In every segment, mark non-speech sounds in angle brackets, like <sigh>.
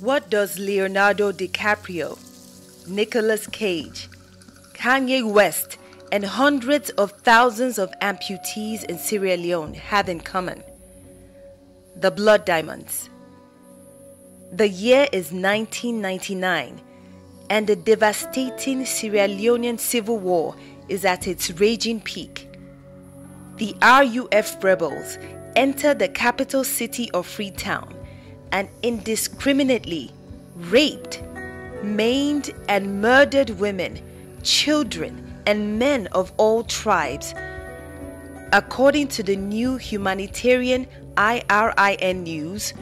What does Leonardo DiCaprio, Nicolas Cage, Kanye West, and hundreds of thousands of amputees in Sierra Leone have in common? The Blood Diamonds. The year is 1999, and the devastating Sierra Leonean civil war is at its raging peak. The RUF rebels enter the capital city of Freetown and indiscriminately raped, maimed, and murdered women, children, and men of all tribes. According to the new humanitarian IRIN news,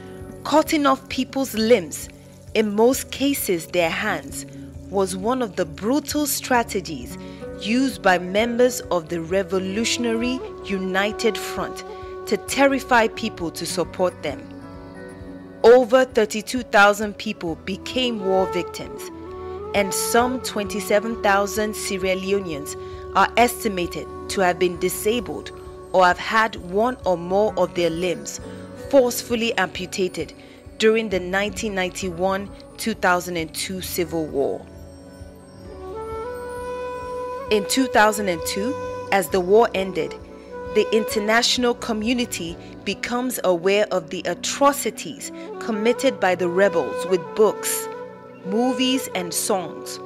cutting off people's limbs, in most cases their hands, was one of the brutal strategies used by members of the Revolutionary United Front to terrify people to support them. Over 32,000 people became war victims, and some 27,000 Sierra Leoneans are estimated to have been disabled or have had one or more of their limbs forcefully amputated during the 1991 2002 Civil War. In 2002, as the war ended, the international community becomes aware of the atrocities committed by the rebels with books, movies, and songs,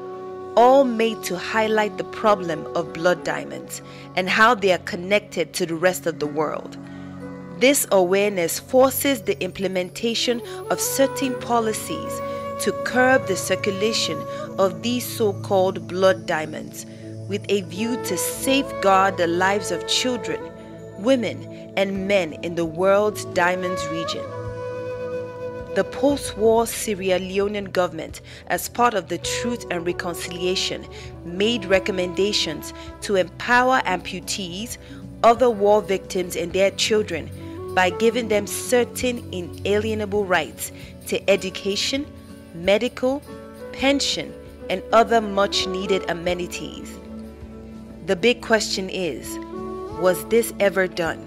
all made to highlight the problem of blood diamonds and how they are connected to the rest of the world. This awareness forces the implementation of certain policies to curb the circulation of these so called blood diamonds with a view to safeguard the lives of children, women, and men in the world's diamonds region. The post war Sierra Leonean government, as part of the Truth and Reconciliation, made recommendations to empower amputees, other war victims, and their children by giving them certain inalienable rights to education, medical, pension, and other much needed amenities. The big question is was this ever done?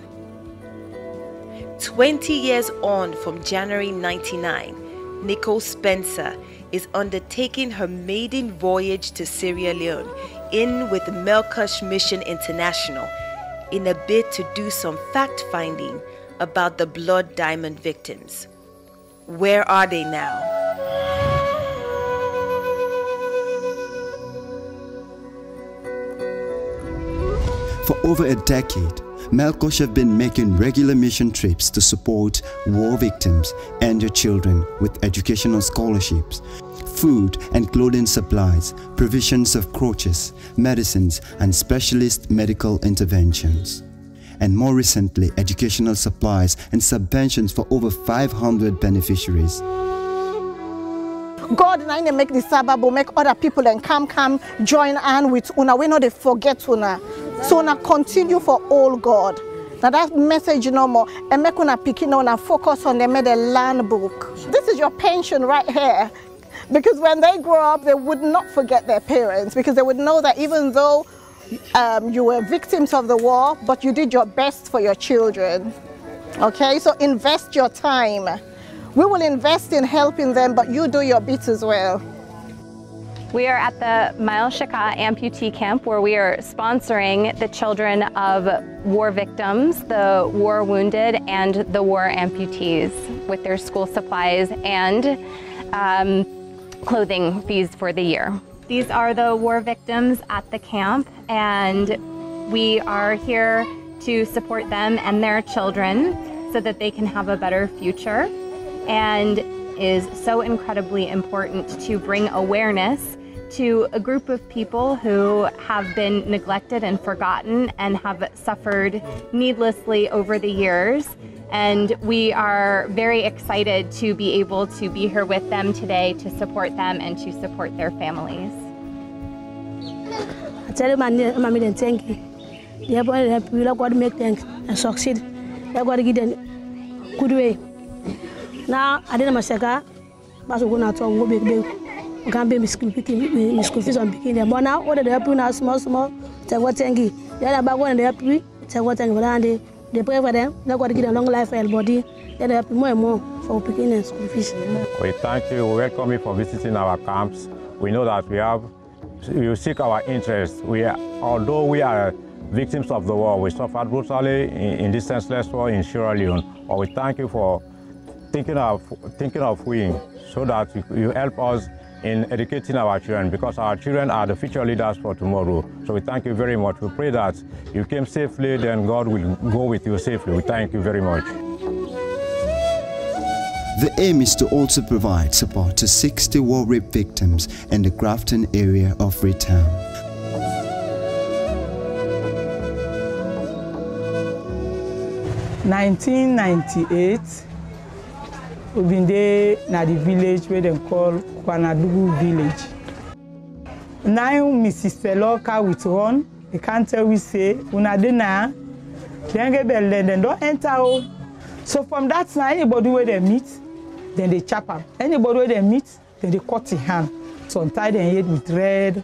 20 years on from January 99, Nicole Spencer is undertaking her maiden voyage to Sierra Leone in with Melqosh Mission International in a bid to do some fact finding about the blood diamond victims. Where are they now? For over a decade, Melqosh have been making regular mission trips to support war victims and their children with educational scholarships, food and clothing supplies, provisions of crutches, medicines, and specialist medical interventions. And more recently, educational supplies and subventions for over 500 beneficiaries. God na im make the Sabbath make other people and come come join hand with una. We know they forget una. So una continue for all God. Now that message no more. And make una picking on focus on them the land book. This is your pension right here. Because when they grow up, they would not forget their parents because they would know that even though um, you were victims of the war, but you did your best for your children. Okay, so invest your time. We will invest in helping them, but you do your bit as well. We are at the Mile Shaka amputee camp where we are sponsoring the children of war victims, the war wounded, and the war amputees with their school supplies and um, clothing fees for the year. These are the war victims at the camp, and we are here to support them and their children so that they can have a better future. And is so incredibly important to bring awareness to a group of people who have been neglected and forgotten and have suffered needlessly over the years. And we are very excited to be able to be here with them today to support them and to support their families. I tell them, I mean, thank you. Yeah, but we God make things and succeed. Yeah, God give them good way. Now, I didn't say, but I'm going to go big, now, small, small, them, long life you more more. for picking and school. We thank you. We welcome you for visiting our camps. We know that we have, you seek our interest. We although we are victims of the war, we suffered brutally in, in this senseless war in Sierra Leone. But we thank you for thinking of, thinking of we so that you, you help us in educating our children because our children are the future leaders for tomorrow. So we thank you very much. We pray that you came safely, then God will go with you safely. We thank you very much. The aim is to also provide support to 60 war rape victims in the Grafton area of Freetown. Nineteen ninety-eight, we been there na the village wey dem call Kwanadugu village. Now Mrs. Feloka with one, they can't tell we say, una dey na, dem get belle, dem don enter. So from that time, anybody wey dem meet, dem dey chap am. Anybody wey dem meet, dem dey cut im hand. Some tie dem head with red,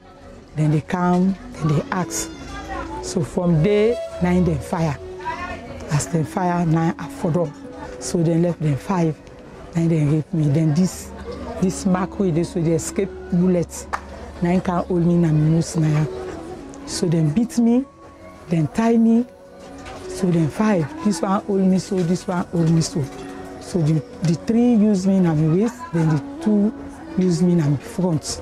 dem dey calm, dem dey ask. So from there, na im dem fire. As dem fire, na I for them. So dem left dem five, im dem rape me. Then this this mark wey dey so dey escape bullet, na im can hold me na my nose na ya. So dem beat me, dem tie me, so dem five. This one hold me so, this one hold me so. So the, the three use me na my waist, then the two use me na my front.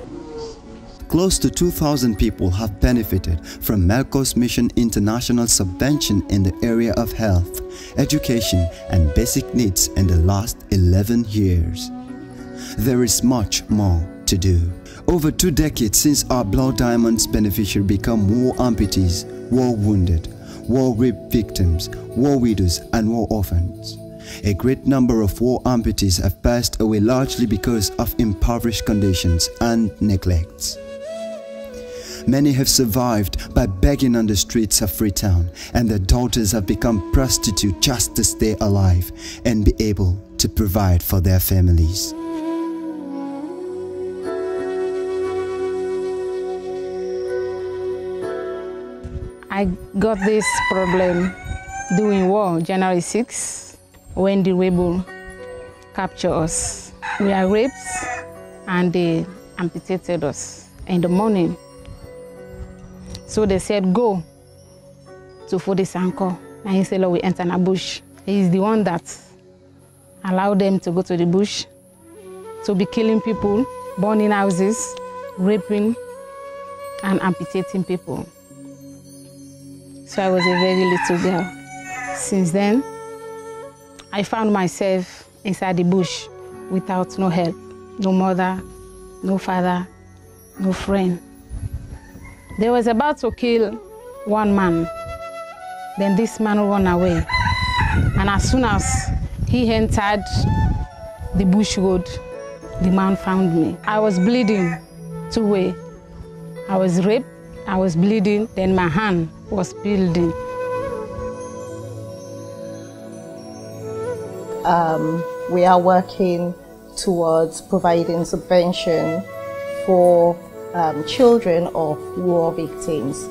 Close to 2,000 people have benefited from Melqosh Mission International subvention in the area of health, education, and basic needs in the last 11 years. There is much more to do. Over two decades since our Blood Diamonds beneficiary become war amputees, war wounded, war rape victims, war widows, and war orphans. A great number of war amputees have passed away largely because of impoverished conditions and neglects. Many have survived by begging on the streets of Freetown, and their daughters have become prostitutes just to stay alive and be able to provide for their families. I got this problem during war, January 6, when the rebel captured us. We are raped and they amputated us in the morning. So they said, go to Foday Sankoh. And he said, Lord, we enter in a bush. He's the one that allowed them to go to the bush, to be killing people, burning houses, raping, and amputating people. So I was a very little girl. Since then, I found myself inside the bush without no help, no mother, no father, no friend. They was about to kill one man. Then this man ran away. And as soon as he entered the bush road, the man found me. I was bleeding two way. I was raped, I was bleeding, then my hand was bleeding. um, we are working towards providing subvention for um, children of war victims.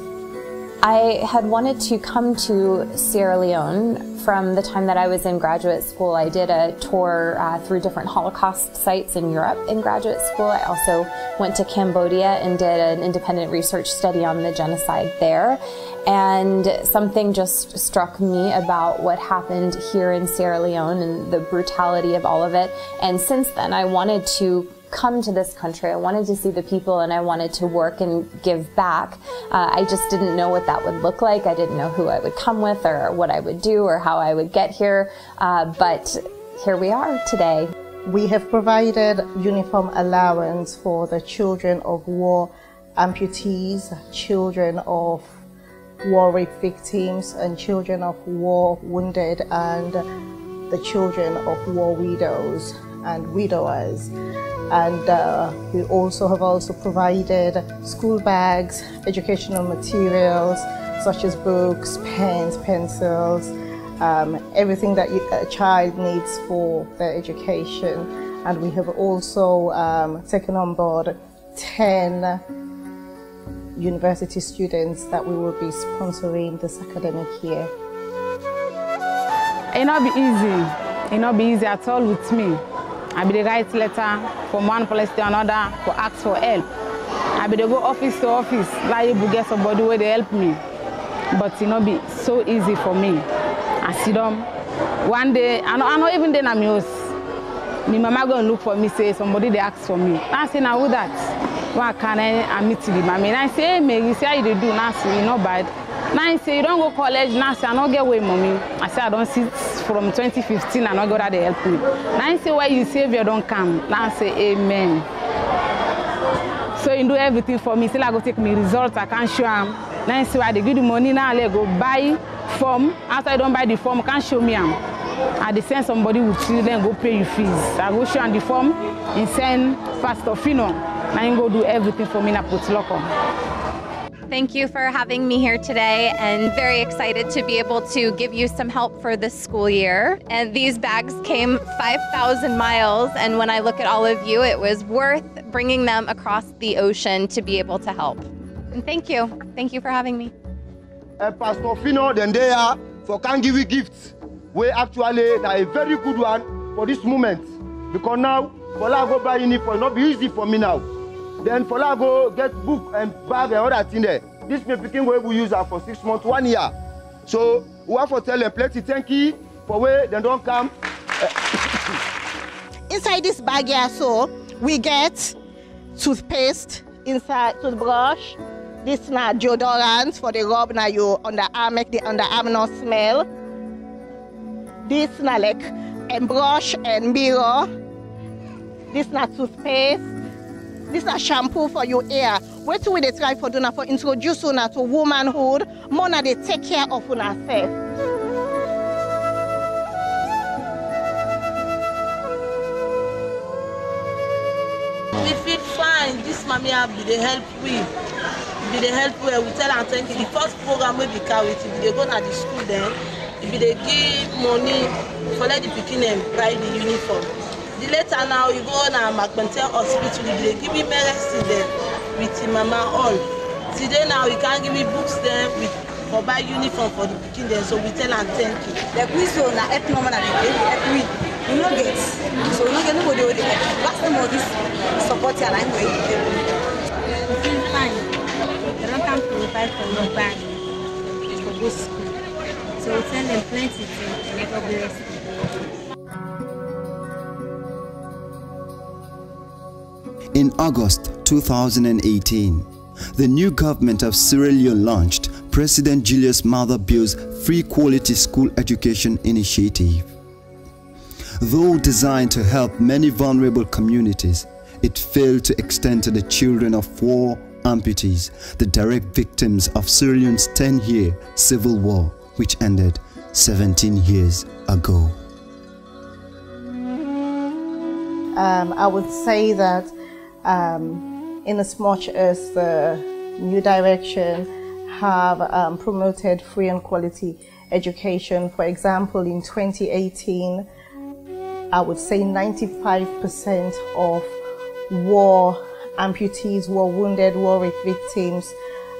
I had wanted to come to Sierra Leone from the time that I was in graduate school. I did a tour uh, through different Holocaust sites in Europe in graduate school. I also went to Cambodia and did an independent research study on the genocide there. And something just struck me about what happened here in Sierra Leone and the brutality of all of it. And since then, I wanted to come to this country. I wanted to see the people and I wanted to work and give back. Uh, I just didn't know what that would look like. I didn't know who I would come with or what I would do or how I would get here. Uh, but here we are today. We have provided uniform allowance for the children of war amputees, children of war rape victims, and children of war wounded, and the children of war widows and widowers. And uh, we also have also provided school bags, educational materials such as books, pens, pencils, um, everything that you- a child needs for their education. And we have also um, taken on board 10 university students that we will be sponsoring this academic year. It not be easy It not be easy at all with me. I be the write letter from one place to another to ask for help. I be the go office to office, liable get somebody where they help me. But it not be so easy for me. I see them. One day, I know, I know even then I'm yours. My mama go look for me, say somebody they ask for me. I say now who that? Why can I, meet the mommy? And I say, hey, you see how you dey do now, see, you not bad. Now I say, you don't go college, now I say, I don't get away, mommy. I say, I don't sit from 2015, I don't go that they help me. Now I say, why you savior don't come? Now I say, amen. So you do everything for me. Still I go take me results, I can't show him. Now I say, why they give the money, now I go buy form. After I don't buy the form, can't show me am. I dey send somebody with you, then go pay you fees. I go show am the form, and send Pastor Fino. Now him go do everything for me na Potloko. Thank you for having me here today and very excited to be able to give you some help for this school year. And these bags came 5,000 miles and when I look at all of you, it was worth bringing them across the ocean to be able to help. And thank you. Thank you for having me. and pastor fino then they are for can give you gifts. We actually na a very good one for this moment because now fola go buy uniform not be easy for me now then fola go get book and bag and other thing there. This my pikin go able use am for six months one year. So we wan for tell dem plenty thank you for wey dem don come. <coughs> Inside this bag here so we get toothpaste inside toothbrush. This na deodorant for the rub na your underarm make the underarm not smell. This na like a brush and mirror. This na toothpaste this na shampoo for your hair wetin we dey try for do na for introduce una to womanhood. More na dey take care of una sef. we feel fine this app be dey help we be dey help well we tell am thank you. The first program we carry if we dey go na the school dem if we dey give money collect the pikin dem buy the uniform the later now we go na macpente hospital we dey give medicine dem with him mama all today now we can give him books dem with for buy uniform for the pikin dem so we tell am thank you. like we so na help normal na dey help we we no get so we no get nobody wey dey help last time of this support here na him wey dey help You feel fine. They don't come provide for your bag for go school. So we send them plenty things and they go bless. In August 2018, the new government of Sierra Leone launched President Julius Maada Bio's Free Quality School Education Initiative. Though designed to help many vulnerable communities, it failed to extend to the children of war amputees, the direct victims of Sierra Leone's 10-year civil war, which ended 17 years ago. um, I would say that um, in as much as the new direction have um, promoted free and quality education, for example, in 2018, I would say 95% of war amputees, war wounded, war rape victims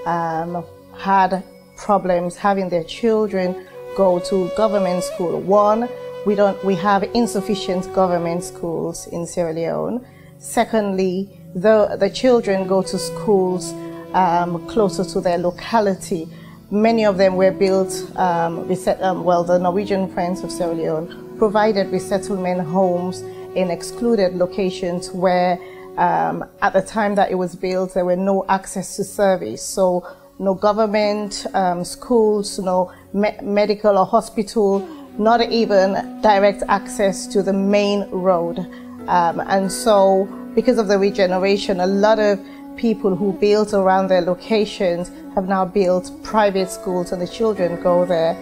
um, had problems having their children go to government school. One, we don't we have insufficient government schools in Sierra Leone. Secondly, the the children go to schools um, closer to their locality. Many of them were built, um, um, well, the Norwegian Friends of Sierra Leone provided resettlement homes in excluded locations where um, at the time that it was built, there were no access to service. So no government um, schools, no me- medical or hospital, not even direct access to the main road. Um, and so because of the regeneration, a lot of people who built around their locations have now built private schools and the children go there.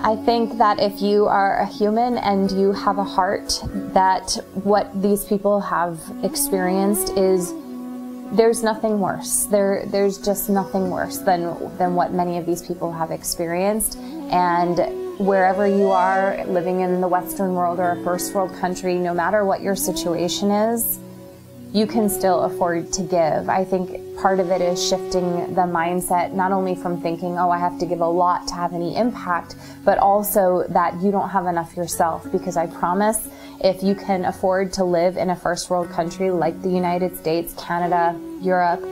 I think that if you are a human and you have a heart, that what these people have experienced is there's nothing worse. There, there's just nothing worse than than what many of these people have experienced. And wherever you are living in the Western world or a first world country, no matter what your situation is, you can still afford to give. I think part of it is shifting the mindset, not only from thinking, oh, I have to give a lot to have any impact, but also that you don't have enough yourself. Because I promise, if you can afford to live in a first world country like the United States, Canada, Europe,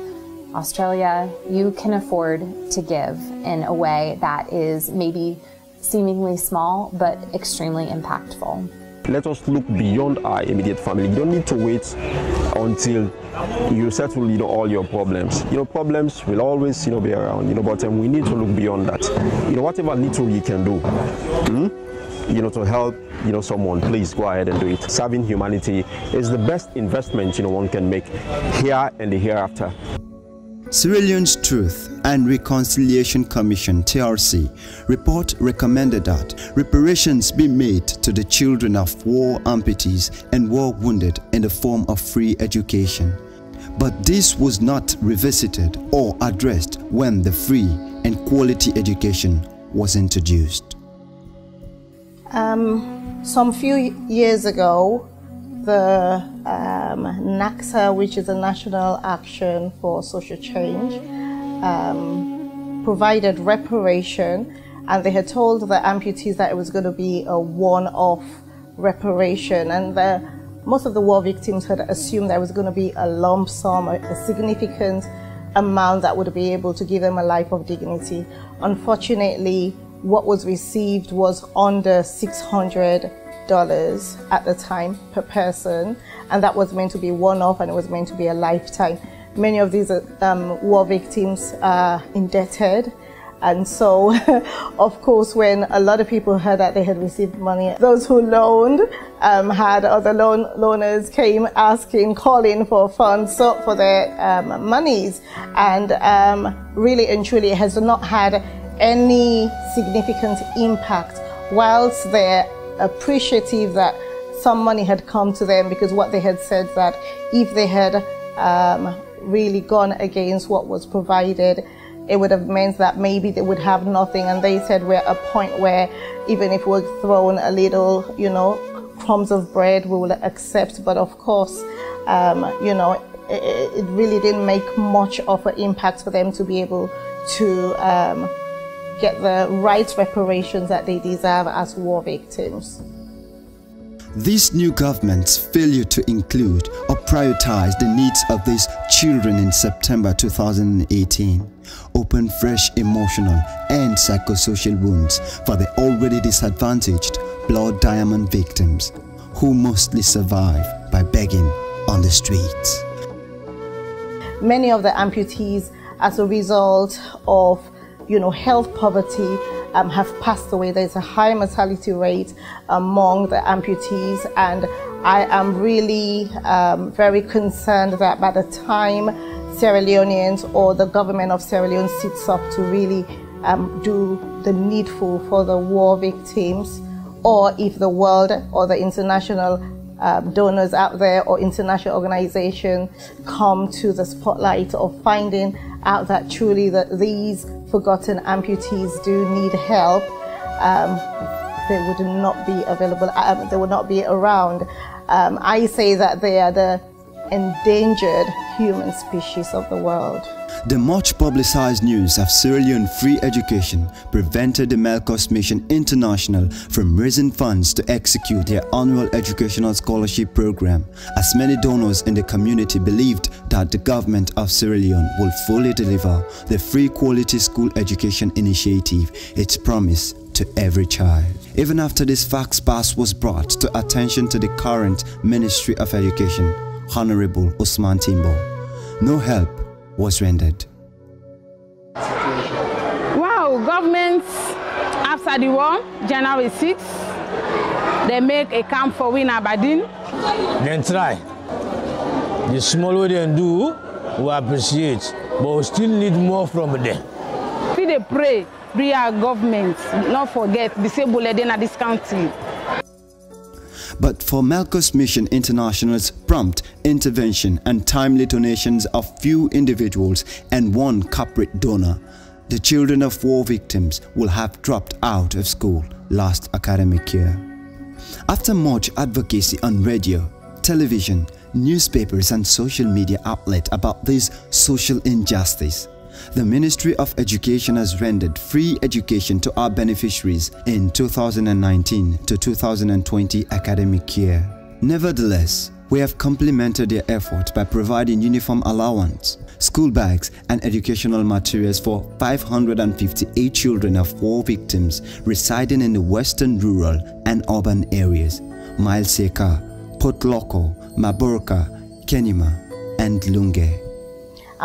Australia, you can afford to give in a way that is maybe seemingly small but extremely impactful. Let us look beyond our immediate family. You don't need to wait until you settle, you know, all your problems. You know, problems will always, you know, be around. You know, but um, we need to look beyond that. You know, whatever little you can do, hmm, you know, to help, you know, someone, please go ahead and do it. Serving humanity is the best investment, you know, one can make here and the hereafter. Leone's Truth and Reconciliation Commission TRC report recommended that reparations be made to the children of war amputees and war wounded in the form of free education. But this was not revisited or addressed when the free and quality education was introduced. Um, some few years ago, the um, which is a National Action for Social Change, um, provided reparation and they had told the amputees that it was going to be a one-off reparation and the, most of the war victims had assumed there was going to be a lump sum, a, a significant amount that would be able to give them a life of dignity. Unfortunately, what was received was under 600 dollars at the time per person, and that was meant to be one-off and it was meant to be a lifetime. Many of these um, war victims are indebted. And so, <laughs> of course, when a lot of people heard that they had received money, those who loaned um, had other loan loaners came asking, calling for funds for their um, monies. And um, really and truly, has not had any significant impact whilst they're appreciative that some money had come to them because what they had said that if they had um, really gone against what was provided, it would have meant that maybe they would have nothing. And they said we're at a point where even if we're thrown a little, you know, crumbs of bread, we will accept. But of course, um, you know, it, it, really didn't make much of an impact for them to be able to um, get the right reparations that they deserve as war victims. This new government's failure to include or prioritize the needs of these children in September 2018 opened fresh emotional and psychosocial wounds for the already disadvantaged blood diamond victims who mostly survive by begging on the streets. Many of the amputees as a result of you know, health poverty um, have passed away. There's a high mortality rate among the amputees, and I am really um, very concerned that by the time Sierra Leoneans or the government of Sierra Leone sits up to really um, do the needful for the war victims, or if the world or the international um, donors out there or international organizations come to the spotlight of finding out that truly that these forgotten amputees do need help, um, they would not be available, um, they would not be around. Um, I say that they are the endangered human species of the world. The much publicized news of Sierra Leone free education prevented the Melqosh Mission International from raising funds to execute their annual educational scholarship program, as many donors in the community believed that the government of Sierra Leone will fully deliver the free quality school education initiative its promise to every child. Even after this fax pass was brought to attention to the current Ministry of Education, Honorable Osman Timbo, no help was rendered. Wow, government after the war, January 6, they make a camp for Win Aberdeen. Then try. The small way they do, we appreciate, but we still need more from them. We they pray, we are government, not forget disabled in this country. But for Melqosh Mission International's prompt intervention and timely donations of few individuals and one corporate donor, the children of war victims will have dropped out of school last academic year. After much advocacy on radio, television, newspapers and social media outlets about this social injustice. The Ministry of Education has rendered free education to our beneficiaries in 2019 to 2020 academic year. Nevertheless, we have complemented their effort by providing uniform allowance, school bags, and educational materials for 558 children of war victims residing in the western rural and urban areas, Mileseka, Port Loko, Maburka, Kenema, and Lungi.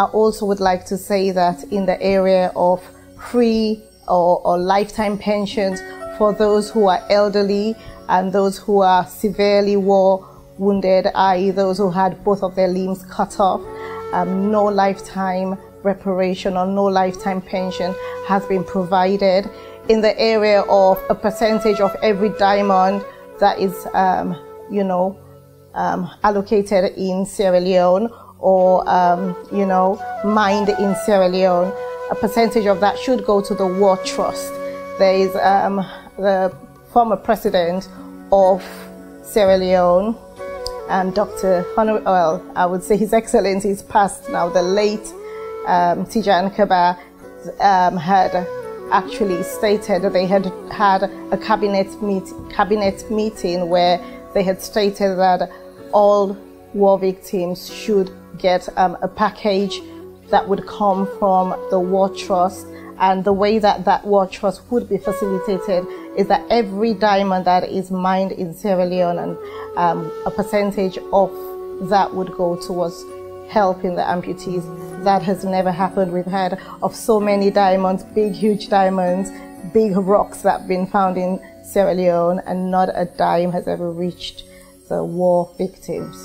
I also would like to say that in the area of free or, or lifetime pensions for those who are elderly and those who are severely war wounded, i.e., those who had both of their limbs cut off, um, no lifetime reparation or no lifetime pension has been provided. In the area of a percentage of every diamond that is, um, you know, um, allocated in Sierra Leone or, um, you know, mined in Sierra Leone, a percentage of that should go to the War Trust. There is um, the former president of Sierra Leone, um, Dr. Honor, well, I would say His Excellency is passed now, the late um, Tejan Kabbah um, had actually stated that they had had a cabinet, meet, cabinet meeting where they had stated that all war victims should get um, a package that would come from the War Trust. And the way that that War Trust would be facilitated is that every diamond that is mined in Sierra Leone and um, a percentage of that would go towards helping the amputees. That has never happened. We've heard of so many diamonds, big, huge diamonds, big rocks that have been found in Sierra Leone, and not a dime has ever reached the war victims.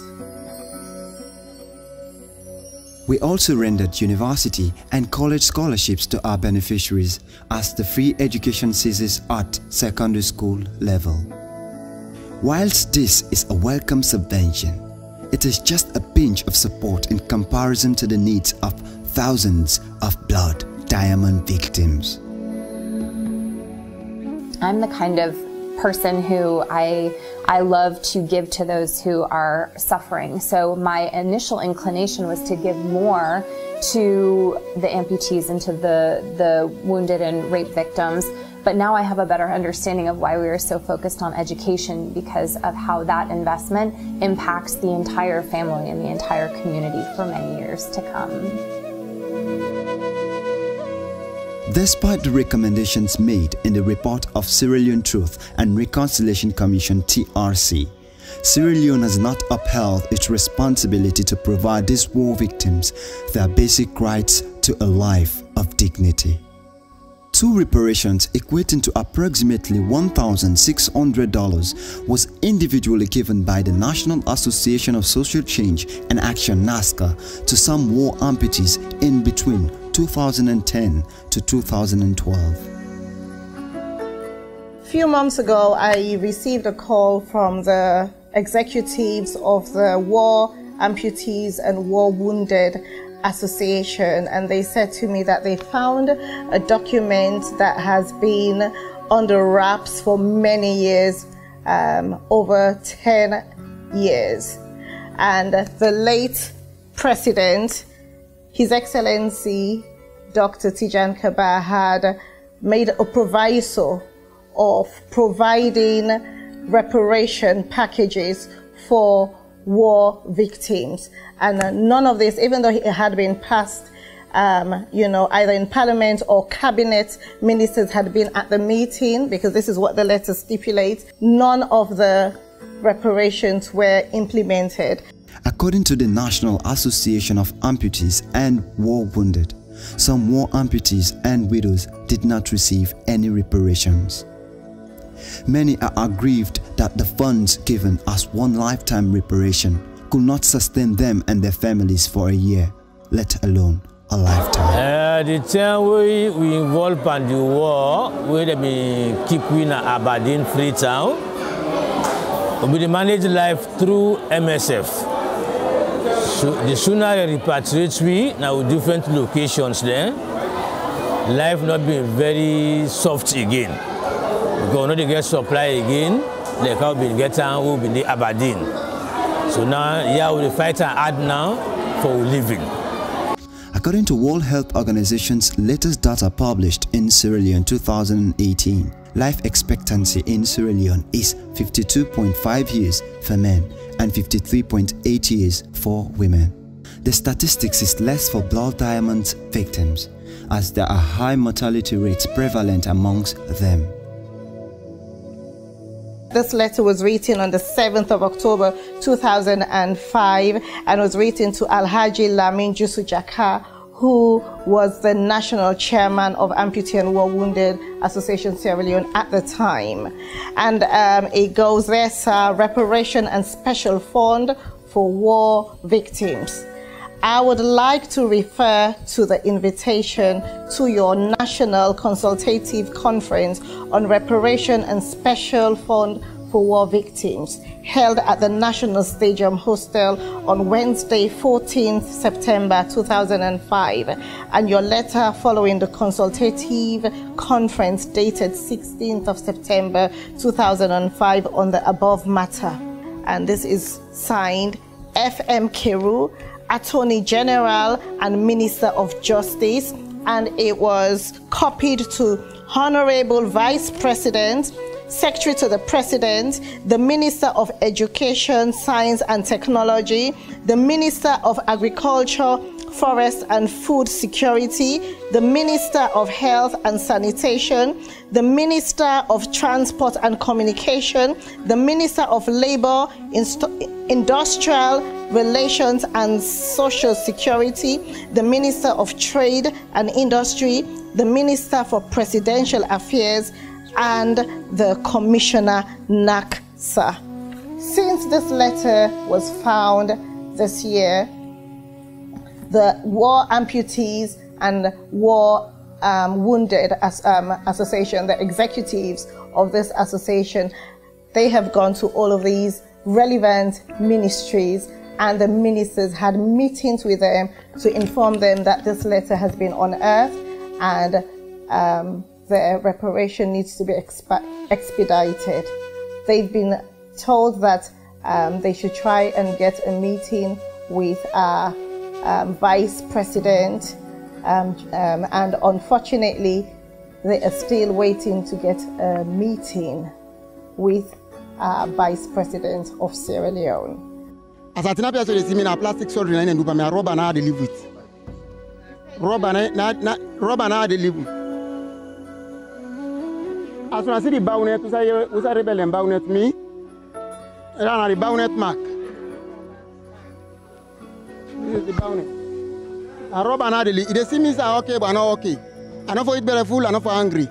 We also rendered university and college scholarships to our beneficiaries as the free education ceases at secondary school level. Whilst this is a welcome subvention, it is just a pinch of support in comparison to the needs of thousands of blood diamond victims. I'm the kind of person who I I love to give to those who are suffering. So my initial inclination was to give more to the amputees and to the the wounded and rape victims. But now I have a better understanding of why we are so focused on education because of how that investment impacts the entire family and the entire community for many years to come. Despite the recommendations made in the report of Sierra Leone Truth and Reconciliation Commission TRC, Sierra Leone has not upheld its responsibility to provide these war victims their basic rights to a life of dignity. Two reparations equating to approximately $1,600 was individually given by the National Association of Social Change and Action NACSA to some war amputees in between 2010 to 2012. A few months ago, I received a call from the executives of the War Amputees and War Wounded Association, and they said to me that they found a document that has been under wraps for many years, um, over 10 years. And the late president, His Excellency Dr. Tejan Kabbah, had made a proviso of providing reparation packages for war victims. And uh, none of this, even though it had been passed, um, you know, either in parliament or cabinet ministers had been at the meeting, because this is what the letter stipulates, none of the reparations were implemented. According to the National Association of Amputees and War Wounded, some war amputees and widows did not receive any reparations. Many are aggrieved that the funds given as one lifetime reparation could not sustain them and their families for a year, let alone a lifetime. Uh, the time we, we involved in the war, we be keep in Aberdeen Freetown, we manage life through MSF. So the sooner they repatriate we, now with different locations then, life not being very soft again. Because we not get supply again, like how we get down, we be the Aberdeen. So now, yeah, we fight and hard now for living. According to World Health Organization's latest data published in Sierra Leone 2018, life expectancy in Sierra Leone is 52.5 years for men and 53.8 years for women. The statistics is less for blood diamond victims as there are high mortality rates prevalent amongst them. This letter was written on the 7th of October 2005 and was written to Alhaji Lamin Jusu Jaka, who was the national chairman of Amputee and War Wounded Association Sierra Leone at the time. And um, it goes there, a reparation and special fund for war victims. I would like to refer to the invitation to your National Consultative Conference on Reparation and Special Fund for War Victims, held at the National Stadium Hostel on Wednesday, 14th September 2005, and your letter following the consultative conference dated 16th of September 2005 on the above matter. And this is signed FM Carew Attorney General and Minister of Justice, and it was copied to Honorable Vice President, Secretary to the President, the Minister of Education, Science and Technology, the Minister of Agriculture, Forest and Food Security, the Minister of Health and Sanitation, the Minister of Transport and Communication, the Minister of Labor, Industrial Relations and Social Security, the Minister of Trade and Industry, the Minister for Presidential Affairs, and the Commissioner NACSA. Since this letter was found this year, the War Amputees and War um, Wounded as, um, Association, the executives of this association, they have gone to all of these relevant ministries and the ministers had meetings with them to inform them that this letter has been unearthed and um, the reparation needs to be exp- expedited. They've been told that um, they should try and get a meeting with our um, vice president, um, um, and unfortunately, they are still waiting to get a meeting with our vice president of Sierra Leone. As I tell you, see me na plastic surgery na ndupa me rubber na dey live with. Rubber na na rubber na dey live with. As soon as see the bownet, we say we say rebel and bownet me. Era na the bownet mark. This is the bownet. And rubber na dey live. They see me say okay, but not okay. I not for eat better full, I not for hungry.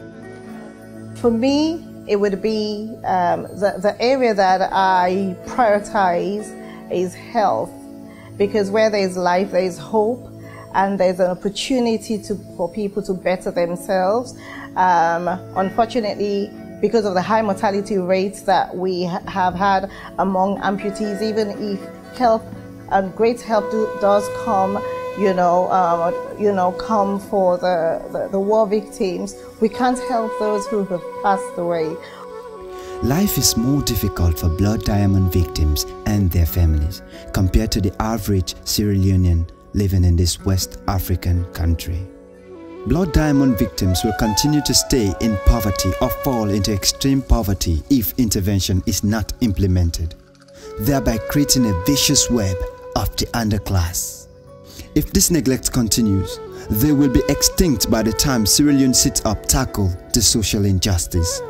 For me, it would be um, the, the area that I prioritize is health because where there is life, there is hope and there's an opportunity to, for people to better themselves. Um, unfortunately, because of the high mortality rates that we ha- have had among amputees, even if help and great help do, does come, you know, um, you know, come for the, the, the war victims, we can't help those who have passed away. Life is more difficult for blood diamond victims and their families compared to the average Sierra Leonean living in this West African country. Blood diamond victims will continue to stay in poverty or fall into extreme poverty if intervention is not implemented, thereby creating a vicious web of the underclass. If this neglect continues, they will be extinct by the time Sierra Leone sits up tackle the social injustice.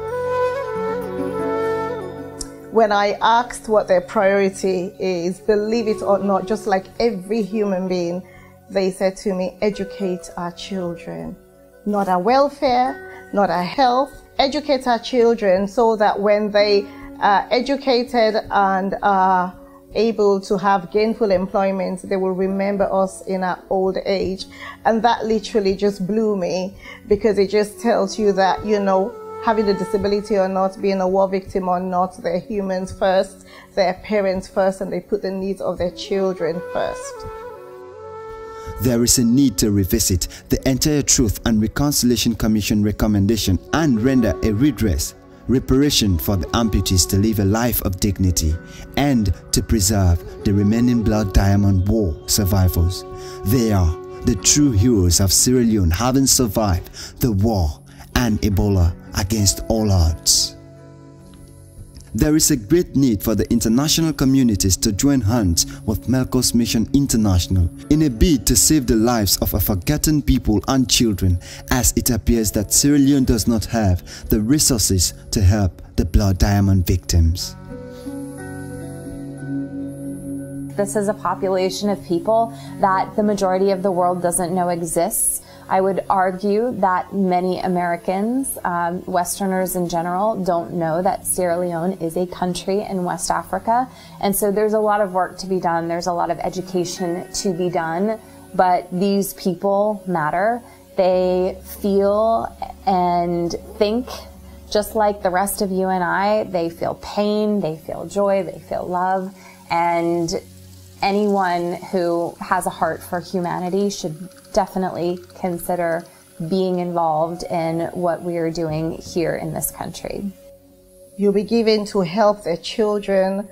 When I asked what their priority is, believe it or not, just like every human being, they said to me, educate our children. Not our welfare, not our health. Educate our children so that when they are educated and are able to have gainful employment, they will remember us in our old age. And that literally just blew me because it just tells you that, you know, having a disability or not, being a war victim or not, they're humans first, they're parents first, and they put the needs of their children first. There is a need to revisit the entire Truth and Reconciliation Commission recommendation and render a redress reparation for the amputees to live a life of dignity, and to preserve the remaining Blood Diamond War survivors. They are the true heroes of Sierra Leone having survived the war and Ebola against all odds. There is a great need for the international communities to join hands with Melqosh Mission International in a bid to save the lives of a forgotten people and children as it appears that Sierra Leone does not have the resources to help the Blood Diamond victims. This is a population of people that the majority of the world doesn't know exists. I would argue that many Americans, um, Westerners in general, don't know that Sierra Leone is a country in West Africa. And so there's a lot of work to be done. There's a lot of education to be done. But these people matter. They feel and think just like the rest of you and I. They feel pain, they feel joy, they feel love. And anyone who has a heart for humanity should definitely consider being involved in what we are doing here in this country. You'll be given to help their children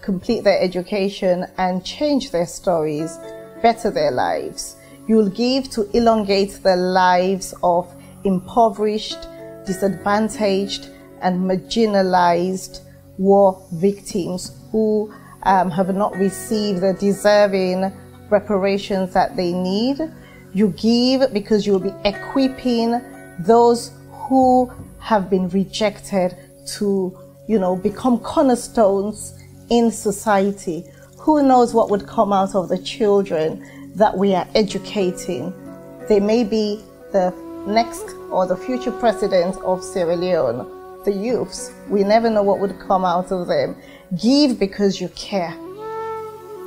complete their education and change their stories, better their lives. You'll give to elongate the lives of impoverished, disadvantaged, and marginalized war victims who um, have not received the deserving reparations that they need. You give because you will be equipping those who have been rejected to, you know, become cornerstones in society. Who knows what would come out of the children that we are educating? They may be the next or the future president of Sierra Leone, the youths. We never know what would come out of them. Give because you care.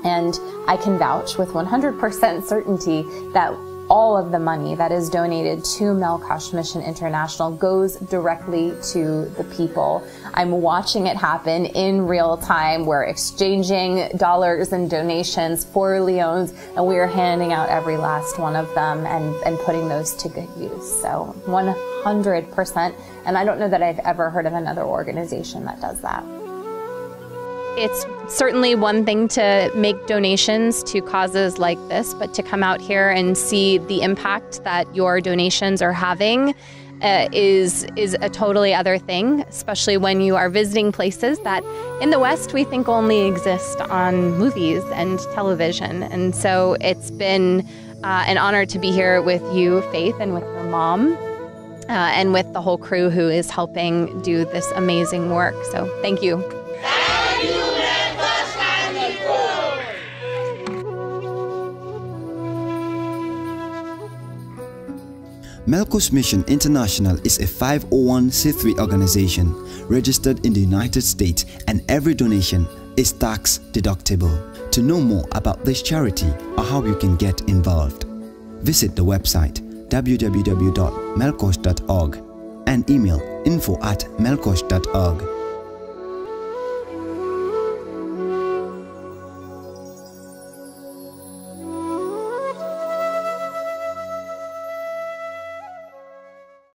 And I can vouch with 100% certainty that all of the money that is donated to Melqosh Mission International goes directly to the people. I'm watching it happen in real time. We're exchanging dollars and donations for Leones, and we are handing out every last one of them and, and putting those to good use. So 100%. And I don't know that I've ever heard of another organization that does that. It's certainly one thing to make donations to causes like this, but to come out here and see the impact that your donations are having uh, is is a totally other thing, especially when you are visiting places that in the West we think only exist on movies and television. And so it's been uh, an honor to be here with you, Faith, and with your mom. Uh, and with the whole crew who is helping do this amazing work. So, thank you. Melqosh Mission International is a 501c3 organization registered in the United States and every donation is tax deductible. To know more about this charity or how you can get involved, visit the website www.melqosh.org and email info at melqosh.org.